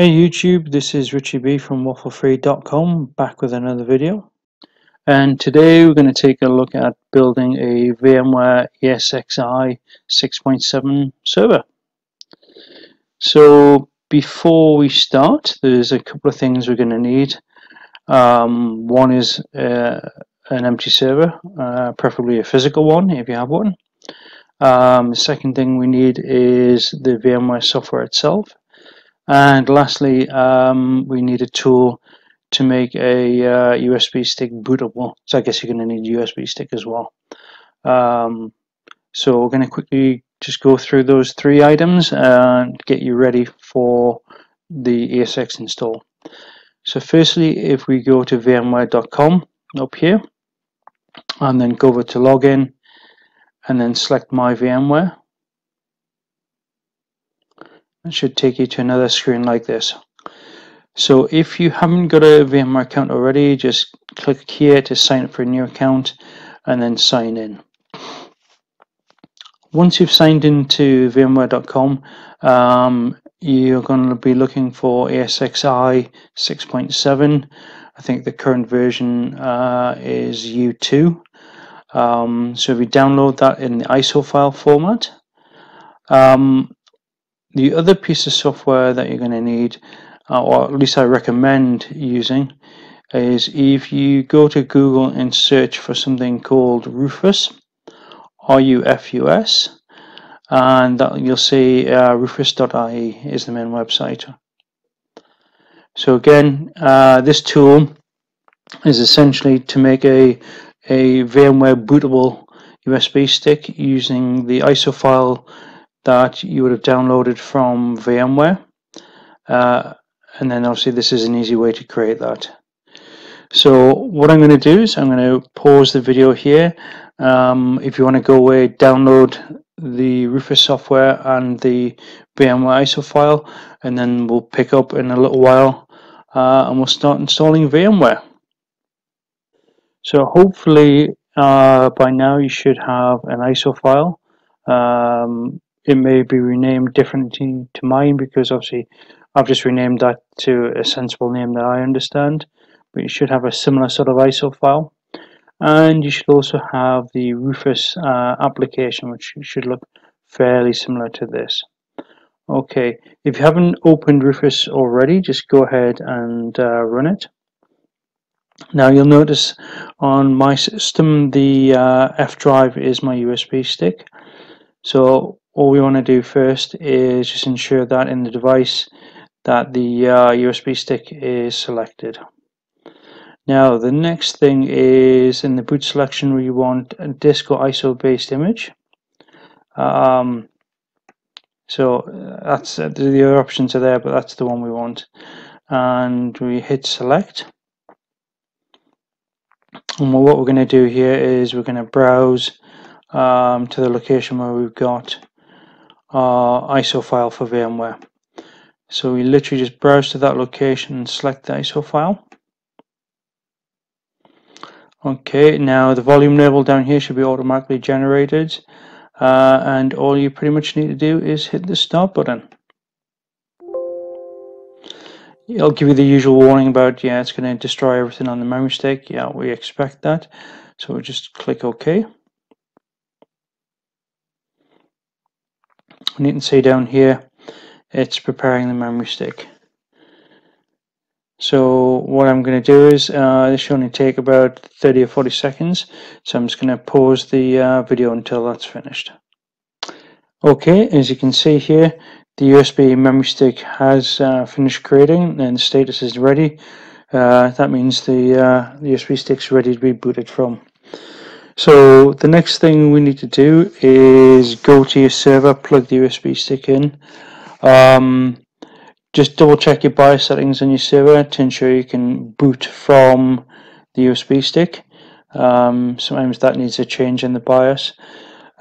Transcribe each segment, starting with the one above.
Hey YouTube, this is Richie B from wafflefree.com back with another video. And today we're going to take a look at building a VMware ESXi 6.7 server. So before we start, there's a couple of things we're going to need. Um, one is uh, an empty server, uh, preferably a physical one if you have one. Um, the second thing we need is the VMware software itself. And lastly, um, we need a tool to make a uh, USB stick bootable. So I guess you're going to need a USB stick as well. Um, so we're going to quickly just go through those three items and get you ready for the ESX install. So firstly, if we go to vmware.com up here, and then go over to login, and then select my VMware. It should take you to another screen like this. So if you haven't got a VMware account already, just click here to sign up for a new account and then sign in. Once you've signed into vmware.com, um, you're going to be looking for ESXi 6.7. I think the current version uh, is U2. Um, so if you download that in the ISO file format, um, the other piece of software that you're going to need, uh, or at least I recommend using, is if you go to Google and search for something called Rufus, R-U-F-U-S, and that you'll see uh, rufus.ie is the main website. So again, uh, this tool is essentially to make a a VMware bootable USB stick using the ISO file that you would have downloaded from VMware. Uh, and then obviously this is an easy way to create that. So what I'm going to do is I'm going to pause the video here. Um, if you want to go away, download the Rufus software and the VMware ISO file, and then we'll pick up in a little while uh, and we'll start installing VMware. So hopefully uh, by now you should have an ISO file. Um, it may be renamed differently to mine because obviously I've just renamed that to a sensible name that I understand. But you should have a similar sort of ISO file. And you should also have the Rufus uh, application, which should look fairly similar to this. Okay, if you haven't opened Rufus already, just go ahead and uh, run it. Now you'll notice on my system the uh, F drive is my USB stick. So all we want to do first is just ensure that in the device that the uh, USB stick is selected. Now the next thing is in the boot selection we want a disk or ISO based image. Um, so that's the other options are there, but that's the one we want. And we hit select. And what we're going to do here is we're going to browse um, to the location where we've got our ISO file for VMware. So we literally just browse to that location and select the ISO file. Okay, now the volume label down here should be automatically generated. Uh, and all you pretty much need to do is hit the start button it'll give you the usual warning about yeah it's going to destroy everything on the memory stick yeah we expect that so we'll just click OK and you can see down here it's preparing the memory stick so what I'm going to do is uh, this should only take about 30 or 40 seconds so I'm just going to pause the uh, video until that's finished okay as you can see here the USB memory stick has uh, finished creating and the status is ready. Uh, that means the, uh, the USB stick's ready to be booted from. So the next thing we need to do is go to your server, plug the USB stick in. Um, just double check your BIOS settings on your server to ensure you can boot from the USB stick. Um, sometimes that needs a change in the BIOS.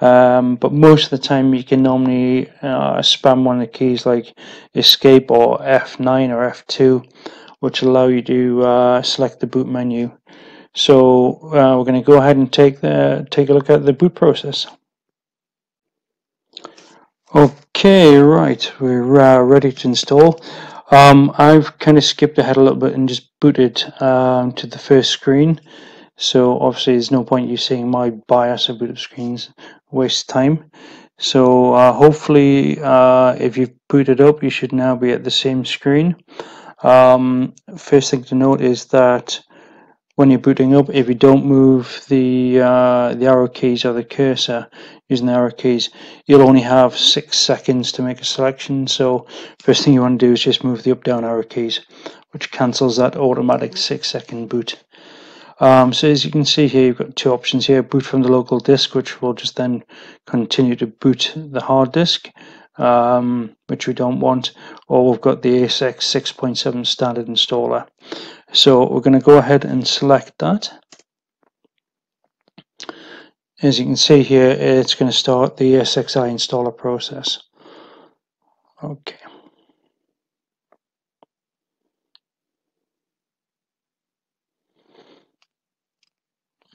Um, but most of the time you can normally uh, spam one of the keys like escape or F9 or F2 which allow you to uh, select the boot menu. So uh, we're going to go ahead and take the take a look at the boot process. Okay, right, we're uh, ready to install. Um, I've kind of skipped ahead a little bit and just booted um, to the first screen. So obviously there's no point you seeing my BIOS of boot up screens, waste time. So uh, hopefully uh, if you've booted up, you should now be at the same screen. Um, first thing to note is that when you're booting up, if you don't move the uh, the arrow keys or the cursor using the arrow keys, you'll only have six seconds to make a selection. So first thing you want to do is just move the up down arrow keys, which cancels that automatic six second boot. Um, so as you can see here, you've got two options here, boot from the local disk, which will just then continue to boot the hard disk, um, which we don't want, or we've got the ESX 6.7 standard installer. So we're going to go ahead and select that. As you can see here, it's going to start the ESXi installer process. Okay.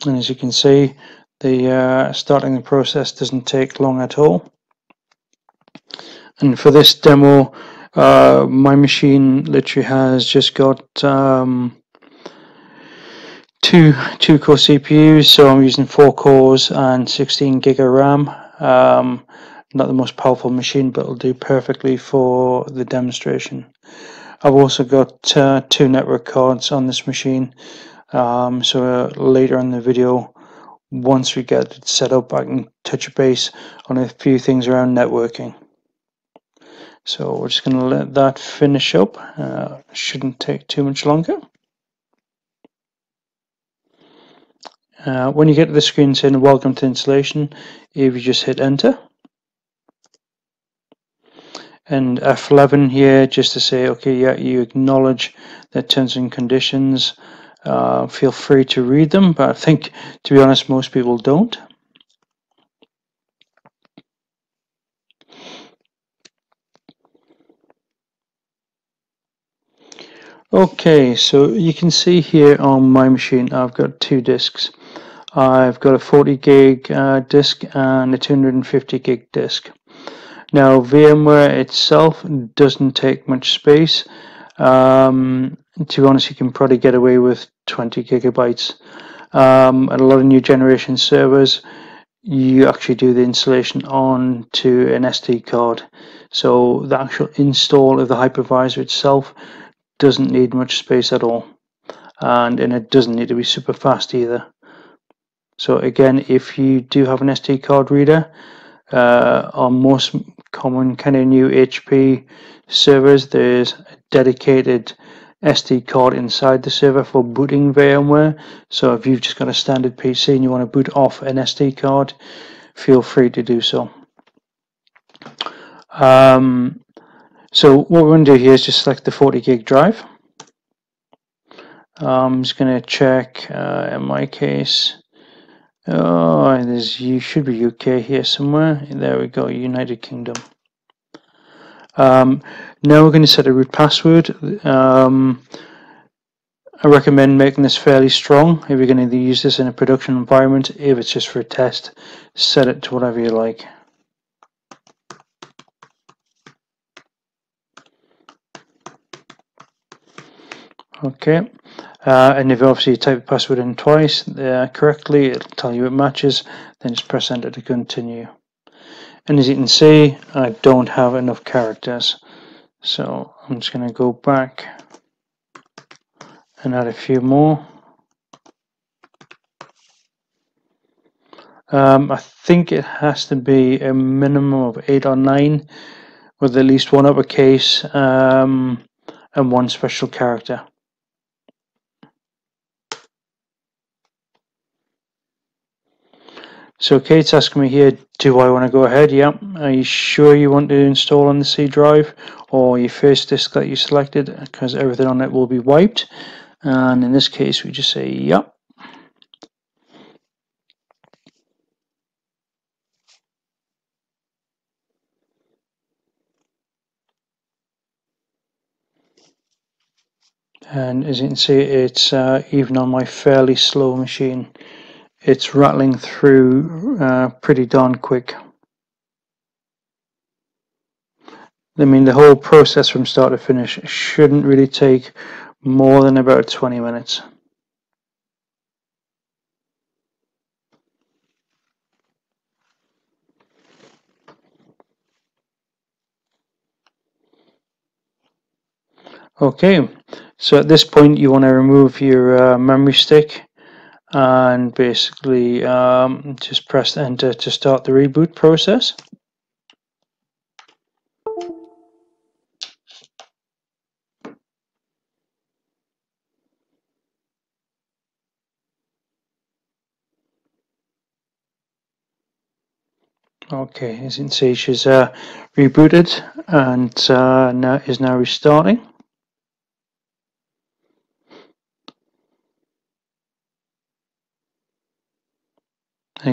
And as you can see, the uh, starting the process doesn't take long at all. And for this demo, uh, my machine literally has just got um, two two core CPUs, so I'm using four cores and 16 gig of RAM. Um, not the most powerful machine, but it'll do perfectly for the demonstration. I've also got uh, two network cards on this machine, um, so uh, later in the video, once we get it set up, I can touch base on a few things around networking. So we're just going to let that finish up. Uh, shouldn't take too much longer. Uh, when you get to the screen saying welcome to installation, if you just hit enter. And F11 here just to say, okay, yeah, you acknowledge the terms and conditions. Uh, feel free to read them, but I think, to be honest, most people don't. Okay, so you can see here on my machine I've got two disks. I've got a 40 gig uh, disk and a 250 gig disk. Now VMware itself doesn't take much space. Um, to be honest, you can probably get away with 20 gigabytes. Um, and a lot of new generation servers, you actually do the installation on to an SD card. So the actual install of the hypervisor itself doesn't need much space at all. And, and it doesn't need to be super fast either. So again if you do have an SD card reader uh, on most common kind of new HP servers there's a dedicated SD card inside the server for booting VMware. So if you've just got a standard PC and you want to boot off an SD card feel free to do so. Um, so what we're going to do here is just select the 40 gig drive. I'm just going to check, uh, in my case, oh, there's, you should be UK here somewhere. There we go, United Kingdom. Um, now we're going to set a root password. Um, I recommend making this fairly strong if you're going to use this in a production environment. If it's just for a test, set it to whatever you like. Okay, uh, and if obviously you type the password in twice uh, correctly, it'll tell you it matches, then just press enter to continue. And as you can see, I don't have enough characters. So I'm just going to go back and add a few more. Um, I think it has to be a minimum of eight or nine with at least one uppercase um, and one special character. So Kate's asking me here, do I want to go ahead? Yep. Are you sure you want to install on the C drive or your first disk that you selected because everything on it will be wiped. And in this case, we just say, yep. And as you can see, it's uh, even on my fairly slow machine it's rattling through uh, pretty darn quick. I mean, the whole process from start to finish shouldn't really take more than about 20 minutes. Okay, so at this point you want to remove your uh, memory stick and basically um, just press enter to start the reboot process. Okay, as you can see, she's uh, rebooted and uh, now is now restarting.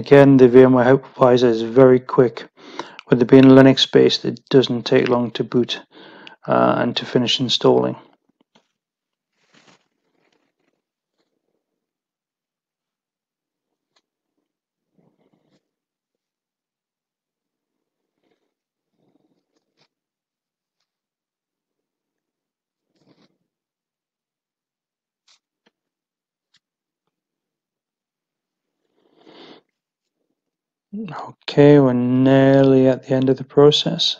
Again, the VMware hypervisor is very quick. With it being Linux based, it doesn't take long to boot uh, and to finish installing. Okay, we're nearly at the end of the process.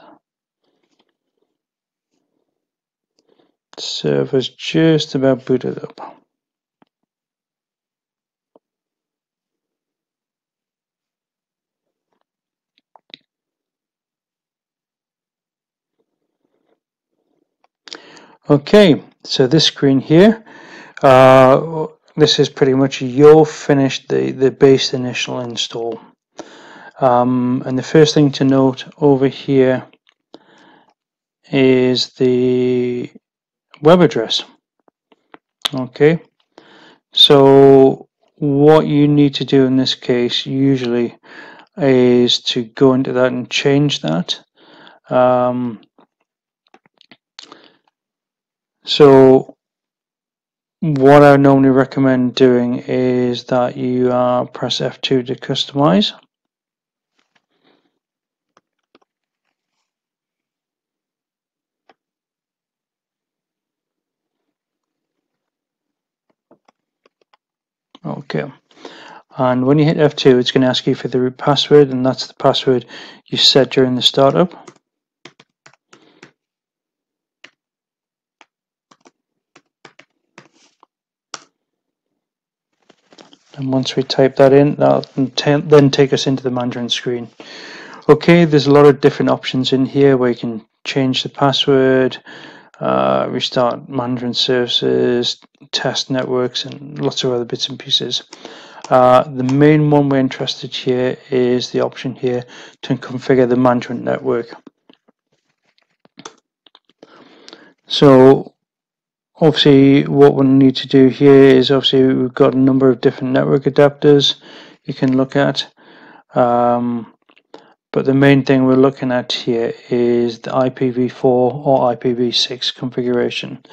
Server's just about booted up. Okay, so this screen here, uh, this is pretty much you'll finished the, the base initial install. Um, and the first thing to note over here is the web address. Okay, so what you need to do in this case usually is to go into that and change that. Um, so what I normally recommend doing is that you uh, press F2 to customize. Okay. And when you hit F2, it's going to ask you for the root password, and that's the password you set during the startup. And once we type that in, that'll then take us into the Mandarin screen. Okay, there's a lot of different options in here where you can change the password, uh, restart management services, test networks, and lots of other bits and pieces. Uh, the main one we're interested here is the option here to configure the management network. So obviously what we need to do here is obviously we've got a number of different network adapters you can look at. Um, but the main thing we're looking at here is the IPv4 or IPv6 configuration.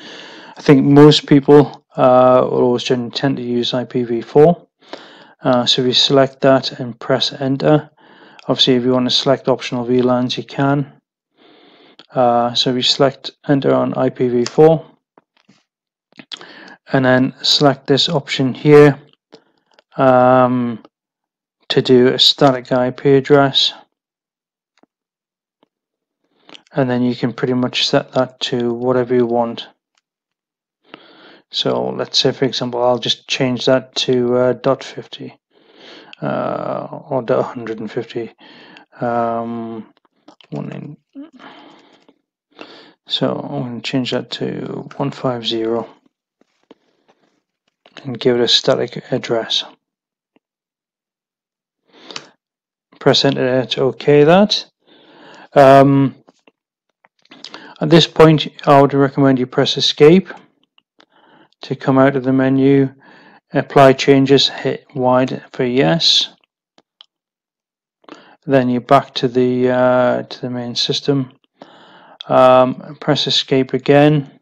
I think most people uh, will always generally tend to use IPv4. Uh, so if you select that and press enter, obviously if you want to select optional VLANs you can. Uh, so you select enter on IPv4 and then select this option here um, to do a static IP address and then you can pretty much set that to whatever you want. So let's say, for example, I'll just change that to uh, dot 50 uh, or dot 150. Um, one in, so I'm going to change that to 150 and give it a static address. Press enter to OK that. Um, at this point, I would recommend you press escape to come out of the menu. Apply changes, hit wide for yes. Then you're back to the uh, to the main system. Um, press escape again,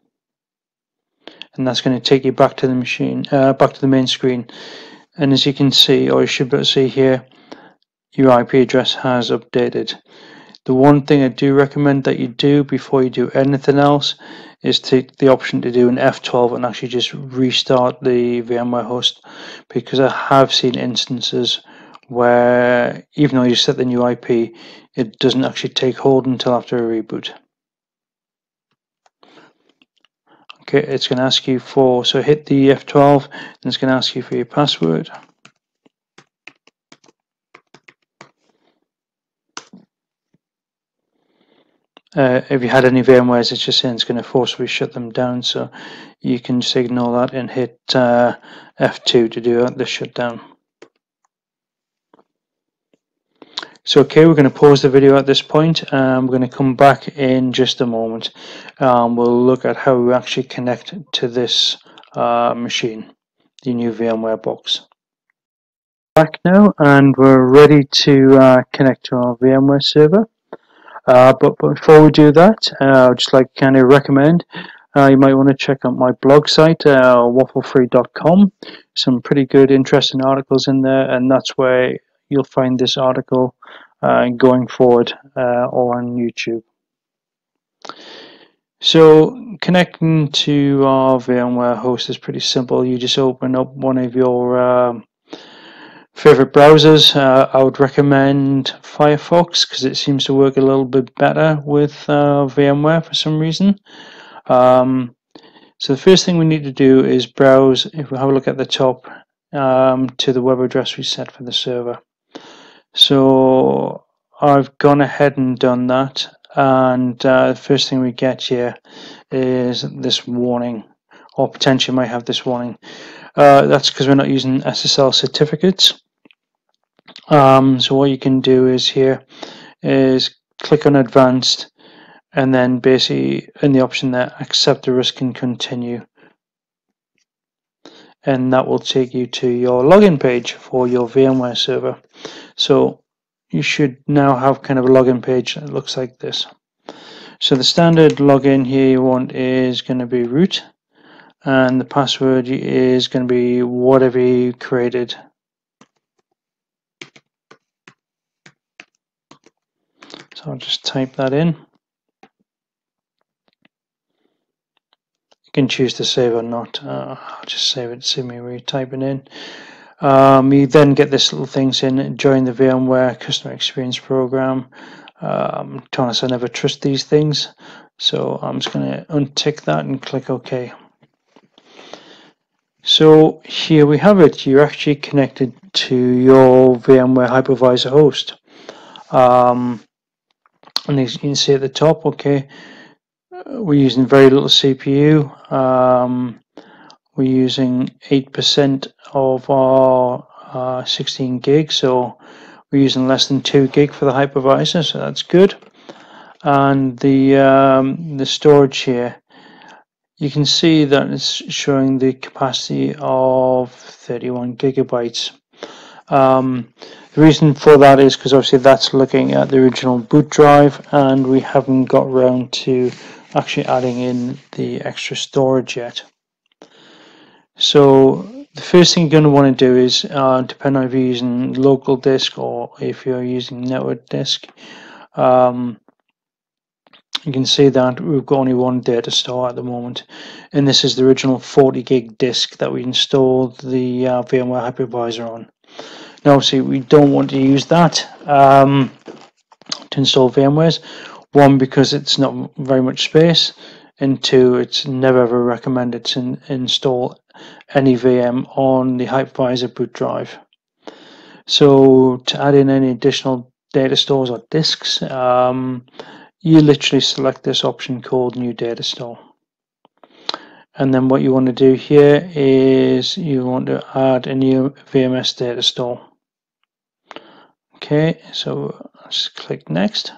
and that's going to take you back to the machine, uh, back to the main screen. And as you can see, or you should be able to see here, your IP address has updated. The one thing I do recommend that you do before you do anything else is take the option to do an F12 and actually just restart the VMware host because I have seen instances where even though you set the new IP, it doesn't actually take hold until after a reboot. Okay, it's going to ask you for, so hit the F12 and it's going to ask you for your password. Uh, if you had any VMwares, it's just saying it's going to forcibly shut them down. So you can just ignore that and hit uh, F2 to do the shutdown. So okay, we're going to pause the video at this point. Um, we're going to come back in just a moment. Um, we'll look at how we actually connect to this uh, machine, the new VMware box. Back now and we're ready to uh, connect to our VMware server. Uh, but, before we do that, uh, I'd just like to kind of recommend uh, you might want to check out my blog site, uh, wafflefree.com. Some pretty good, interesting articles in there, and that's where you'll find this article uh, going forward uh, or on YouTube. So connecting to our VMware host is pretty simple. You just open up one of your um, Favorite browsers, uh, I would recommend Firefox because it seems to work a little bit better with uh, VMware for some reason. Um, so the first thing we need to do is browse, if we have a look at the top, um, to the web address we set for the server. So I've gone ahead and done that and uh, the first thing we get here is this warning or potentially might have this warning. Uh, that's because we're not using SSL certificates. Um, so what you can do is here is click on advanced and then basically in the option there accept the risk and continue. And that will take you to your login page for your VMware server. So you should now have kind of a login page that looks like this. So the standard login here you want is going to be root and the password is going to be whatever you created So I'll just type that in. You can choose to save or not. Uh, I'll just save it, see me retyping in. Um, you then get this little thing saying join the VMware customer experience program. Um, to honest, I never trust these things. So I'm just going to untick that and click OK. So here we have it. You're actually connected to your VMware hypervisor host. Um, and as you can see at the top okay we're using very little CPU um, we're using 8% of our uh, 16 gig so we're using less than 2 gig for the hypervisor so that's good. And the um, the storage here you can see that it's showing the capacity of 31 gigabytes. Um, the reason for that is because obviously that's looking at the original boot drive and we haven't got around to actually adding in the extra storage yet. So the first thing you're going to want to do is, uh, depending on if you're using local disk or if you're using network disk, um, you can see that we've got only one data store at the moment and this is the original 40 gig disk that we installed the uh, VMware hypervisor on. Now, obviously, we don't want to use that um, to install VMwares. One, because it's not very much space, and two, it's never ever recommended to in install any VM on the hypervisor boot drive. So to add in any additional data stores or disks, um, you literally select this option called New Data Store. And then what you want to do here is you want to add a new VMFS data store. Okay, so let's click next.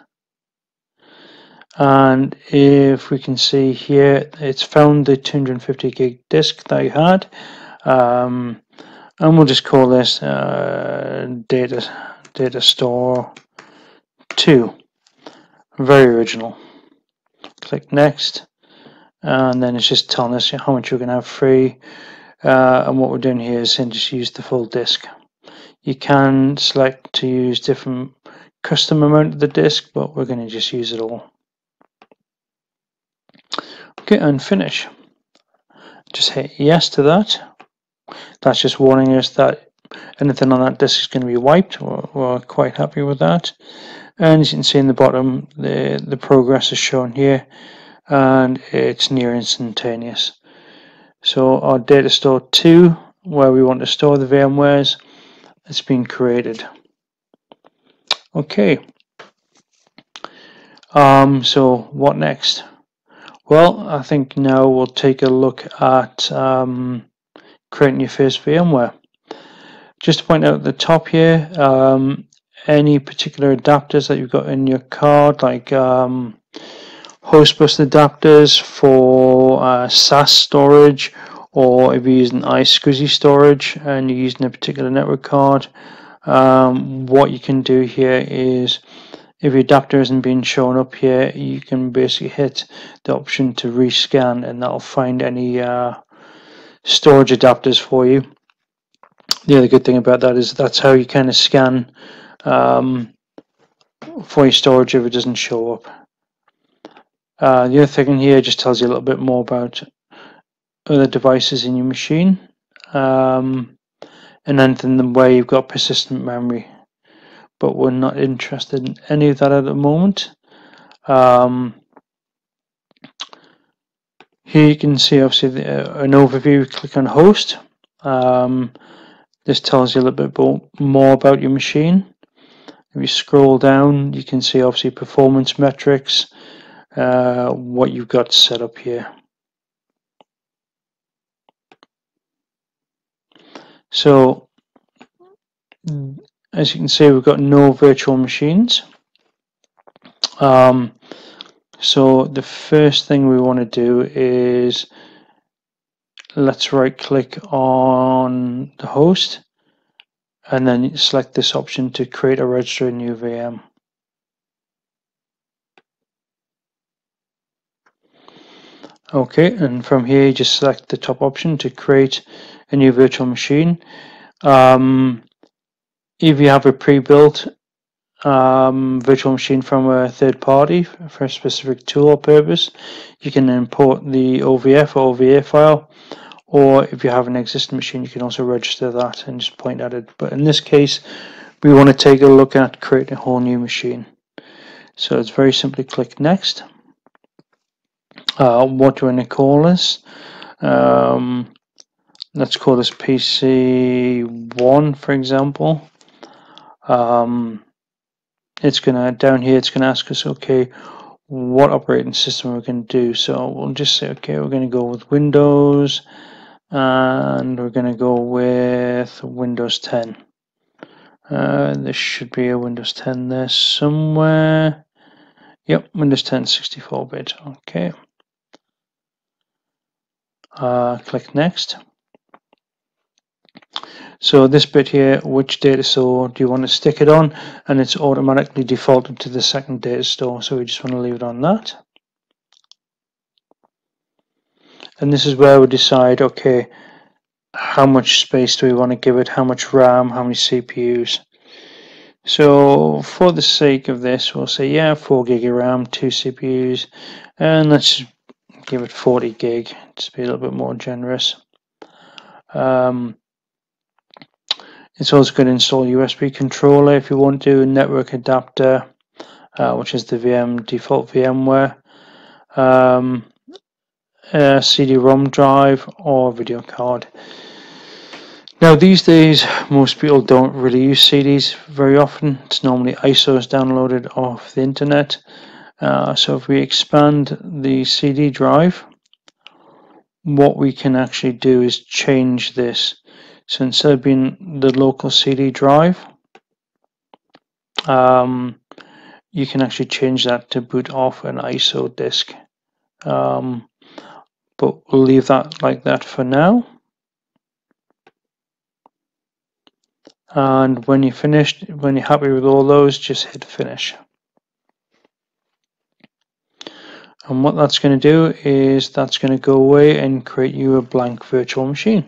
And if we can see here, it's found the 250 gig disk that you had. Um, and we'll just call this uh, data data store 2. Very original. Click next. And then it's just telling us how much we're going to have free. Uh, and what we're doing here is then just use the full disk you can select to use different custom amount of the disk, but we're going to just use it all. Okay, and finish. Just hit yes to that. That's just warning us that anything on that disk is going to be wiped. We're, we're quite happy with that. And as you can see in the bottom, the, the progress is shown here, and it's near instantaneous. So our data store 2, where we want to store the VMwares, has been created. Okay. Um, so what next? Well, I think now we'll take a look at um, creating your first VMware. Just to point out at the top here, um, any particular adapters that you've got in your card, like um, host bus adapters for uh, SAS storage, or if you're using iSCSI storage and you're using a particular network card, um, what you can do here is if your adapter isn't being shown up here you can basically hit the option to rescan and that'll find any uh, storage adapters for you. The other good thing about that is that's how you kind of scan um, for your storage if it doesn't show up. Uh, the other thing in here just tells you a little bit more about other devices in your machine um, and anything where you've got persistent memory. But we're not interested in any of that at the moment. Um, here you can see obviously the, uh, an overview. Click on host. Um, this tells you a little bit more about your machine. If you scroll down you can see obviously performance metrics uh, what you've got set up here So as you can see, we've got no virtual machines. Um, so the first thing we want to do is let's right click on the host and then select this option to create or register a new VM. Okay, and from here you just select the top option to create a new virtual machine. Um, if you have a pre-built um, virtual machine from a third party for a specific tool or purpose, you can import the OVF or OVA file. Or if you have an existing machine, you can also register that and just point at it. But in this case, we want to take a look at creating a whole new machine. So it's very simply click next. Uh, what do to call this? Um, let's call this PC1 for example. Um, it's gonna down here it's gonna ask us okay what operating system we're to do. So we'll just say okay we're going to go with Windows and we're going to go with Windows 10 uh, should be a Windows 10 there somewhere. Yep Windows 10 64-bit okay uh, click next so this bit here, which data store do you want to stick it on? And it's automatically defaulted to the second data store. So we just want to leave it on that. And this is where we decide, okay, how much space do we want to give it? How much RAM? How many CPUs? So for the sake of this, we'll say, yeah, 4 gig of RAM, 2 CPUs, and let's give it 40 gig to be a little bit more generous. Um, it's also going to install USB controller if you want to, network adapter, uh, which is the VM default VMware, um, CD-ROM drive or video card. Now these days most people don't really use CDs very often. It's normally ISOs downloaded off the internet. Uh, so if we expand the CD drive, what we can actually do is change this so instead of being the local CD drive, um, you can actually change that to boot off an ISO disk. Um, but we'll leave that like that for now. And when you're finished, when you're happy with all those, just hit finish. And what that's going to do is that's going to go away and create you a blank virtual machine.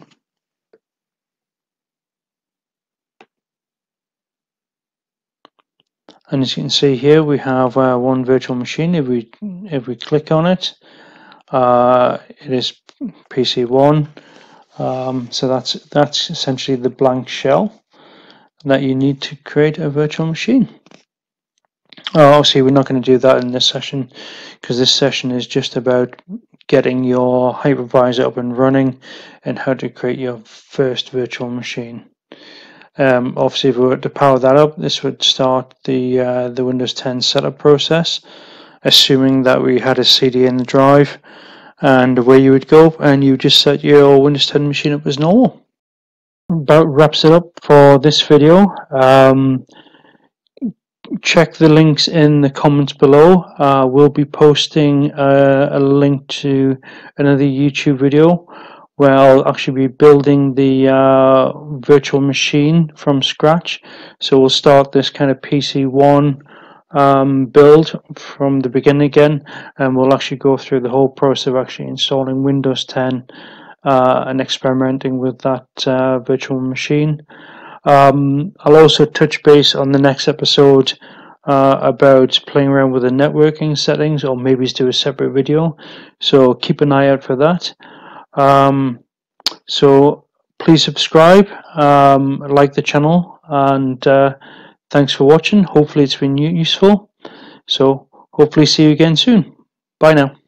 and as you can see here we have uh, one virtual machine. If we if we click on it uh, it is PC1 um, so that's that's essentially the blank shell that you need to create a virtual machine oh, obviously we're not going to do that in this session because this session is just about getting your hypervisor up and running and how to create your first virtual machine um, obviously, if we were to power that up, this would start the uh, the Windows 10 setup process, assuming that we had a CD in the drive, and away you would go, and you just set your Windows 10 machine up as normal. About wraps it up for this video. Um, check the links in the comments below. Uh, we'll be posting uh, a link to another YouTube video where I'll actually be building the uh, virtual machine from scratch. So we'll start this kind of PC1 um, build from the beginning again, and we'll actually go through the whole process of actually installing Windows 10 uh, and experimenting with that uh, virtual machine. Um, I'll also touch base on the next episode uh, about playing around with the networking settings or maybe do a separate video. So keep an eye out for that. Um, so please subscribe, um, like the channel, and uh, thanks for watching. Hopefully it's been useful. So hopefully see you again soon. Bye now.